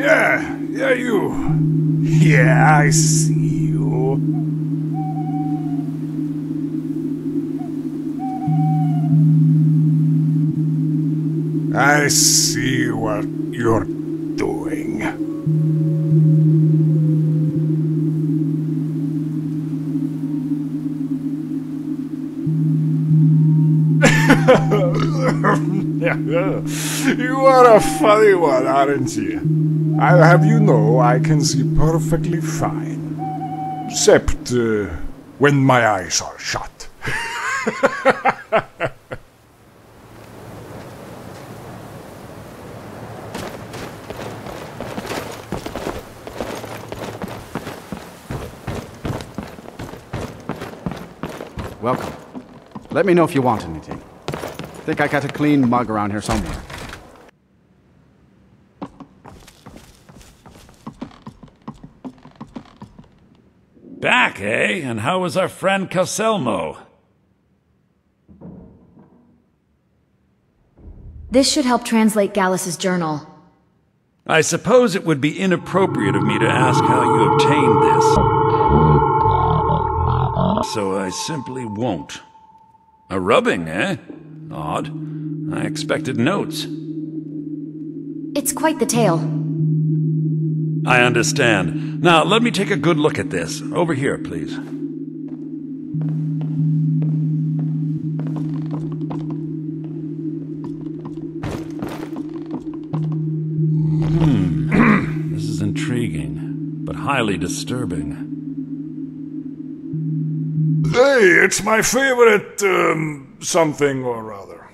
are you? Yeah, I see you. I see what you're doing. you are a funny one, aren't you? I'll have you know I can see perfectly fine. Except uh, when my eyes are shut. Welcome. Let me know if you want anything. Think I got a clean mug around here somewhere. Back, eh? And how was our friend Calcelmo? This should help translate Gallus's journal. I suppose it would be inappropriate of me to ask how you obtained this. So I simply won't. A rubbing, eh? Odd. I expected notes. It's quite the tale. I understand. Now, let me take a good look at this. Over here, please. Hmm. this is intriguing, but highly disturbing. Hey, it's my favorite, um, something or other.